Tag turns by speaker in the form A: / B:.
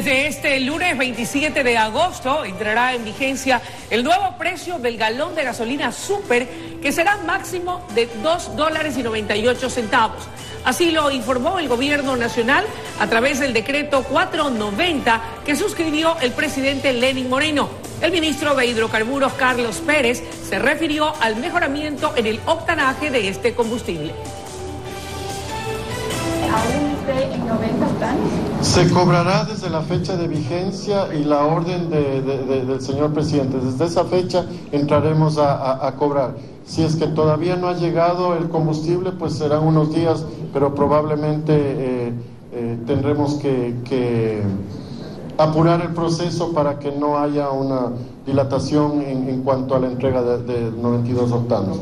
A: Desde este lunes 27 de agosto entrará en vigencia el nuevo precio del galón de gasolina super, que será máximo de 2 dólares y 98 centavos. Así lo informó el gobierno nacional a través del decreto 490 que suscribió el presidente Lenin Moreno. El ministro de Hidrocarburos, Carlos Pérez, se refirió al mejoramiento en el octanaje de este combustible.
B: Se cobrará desde la fecha de vigencia y la orden del señor presidente. Desde esa fecha entraremos a, cobrar. Si es que todavía no ha llegado el combustible, pues serán unos días, pero probablemente eh, eh, tendremos que, apurar el proceso para que no haya una dilatación en, cuanto a la entrega de, de 92 octanos.